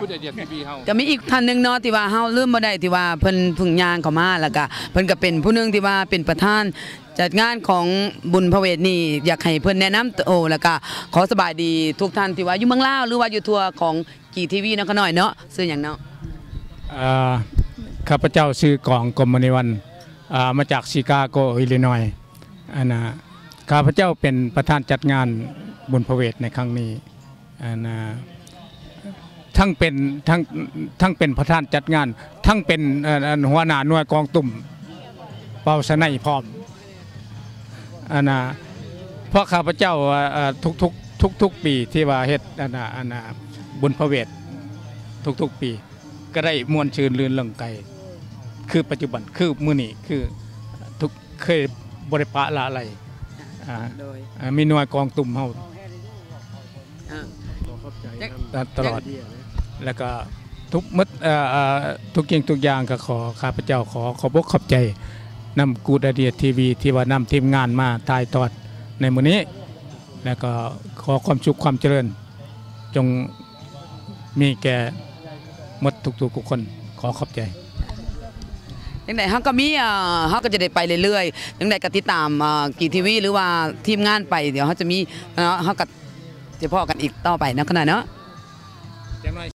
ผู้ใดเดียดทีวีเฮาก็มีอีกท่านหนึงเนาะที่ว่าเฮาลืมบ่ได้ที่ว่าเพิ่นเพึ่งย่างเข้ามาแล้วก็เพิ่นก็เป็นผู้หนึงที่ว่าเป็นประธานจัดงานของบุญพระเวทนี่อยากให้เพิ่นแนะนำโอ้แล้วก็ขอสบายดีทุกท่านที่ว่าอยู่เมืองลาวหรือว่าอยู่ทั่วของกีทีวีเนาะก็หน่อยเนาะซื้อหยังเนาะอ่าข้าพเจ้าชื่อกองกรมนิวันอ่ามาจากชิคาโกอิลลินอยส์อันนะข้าพเจ้าเป็นประธานจัดงานบุญพระเวทในครั้งนี้อันนะ ทั้งเป็นทั้งทั้งเป็นประธานจัดงาน ทั้งเป็นเอ่ออันหัวหน้าหน่วยกองตุ่มเป่าสนัยพร้อมอันนะเพราะข้าพเจ้าอ่าอ่าทุกทุกทุกทุกๆปีที่ว่าเฮ็ดอันนะอันนะบุญพระเวททุกๆปี ก็ได้มวลชื่นลื่นเรื่องไกลคือปัจจุบันคือมือนี้คือทุกเคยบริปะละอะไรอ่าโดยอ่ามีหน่วยกองตุ่มเฮาอ่าตลอด แล้วก็ทุกมดเอ่อเอ่อทุกอย่งทุกอย่างก็ขอข้าพเจ้าขอขอบอกขอบใจนำกูดาเดียทีวี ที่ว่านำทีมงานมาถ่ายทอดในมื้อนี้ แล้วก็ขอความสุขความเจริญ จงมีแก่มดทุกๆทุกคนขอขอบใจจังได๋เฮาก็มีเอ่อเฮาก็จะได้ไปเรื่อยๆจังได๋ก็ติดตามอ่อกีทีวีหรือว่าทีมงานไป เดี๋ยวเฮาจะมีเนาะฮาก็จะพอกันอีกต่อไปนะขนาดเนาะจังน้อย